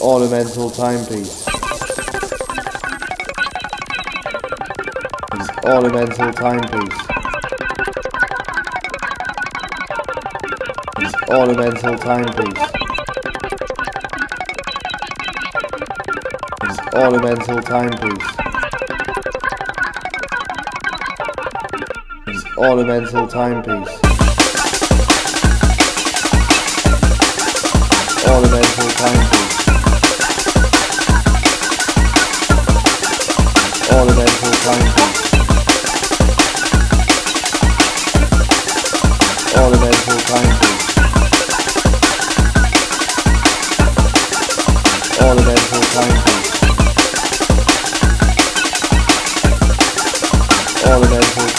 ornamental timepiece. His ornamental timepiece. His ornamental timepiece. His ornamental timepiece. His ornamental timepiece. Ornamental timepiece.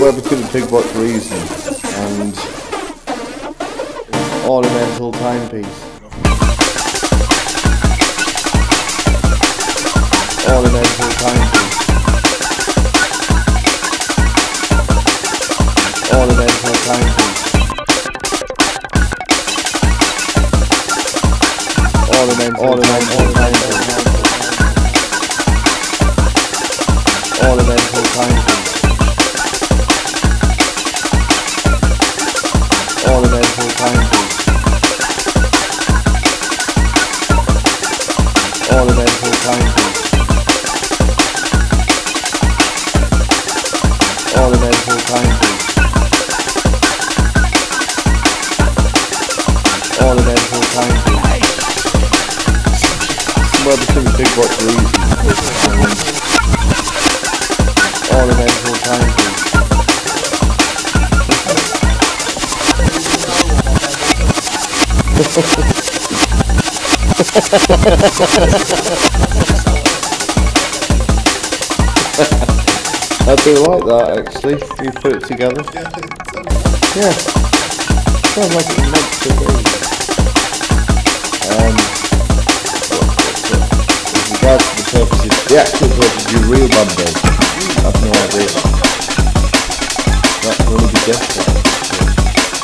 Well, because of Pig Bot's reason and ornamental timepiece. Ornamental timepiece. all the days we're playing. All the names, all the names, all the names, all the names. Ornamental timepiece. Somewhere between Big Box and Ornamental timepiece. I do like that actually. You put it together. Yeah. Sounds like it meant to be. With regards to the purposes, the actual purposes, your real band. I have no idea. That can only be guessed at.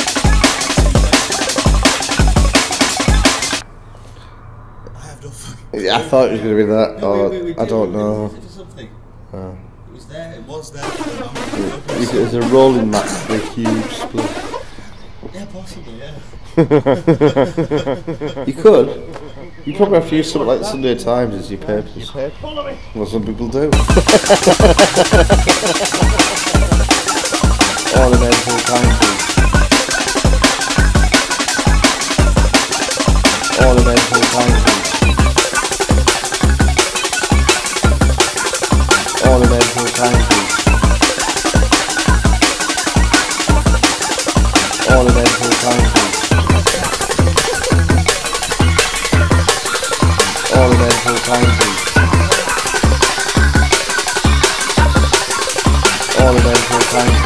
I have no fucking. Yeah, I thought it was going to be that. No, or we- we- we I don't know. did. Uh, It was there. It was there. for the moment. if it was a rolling match with a huge split. Yeah, possibly. Yeah. You could. You probably have to use something like Sunday Times as your papers. Well, some people do. All the Edinburgh Times. All the Edinburgh Times. All the Edinburgh Times. Ornamental timepiece. Ornamental timepiece.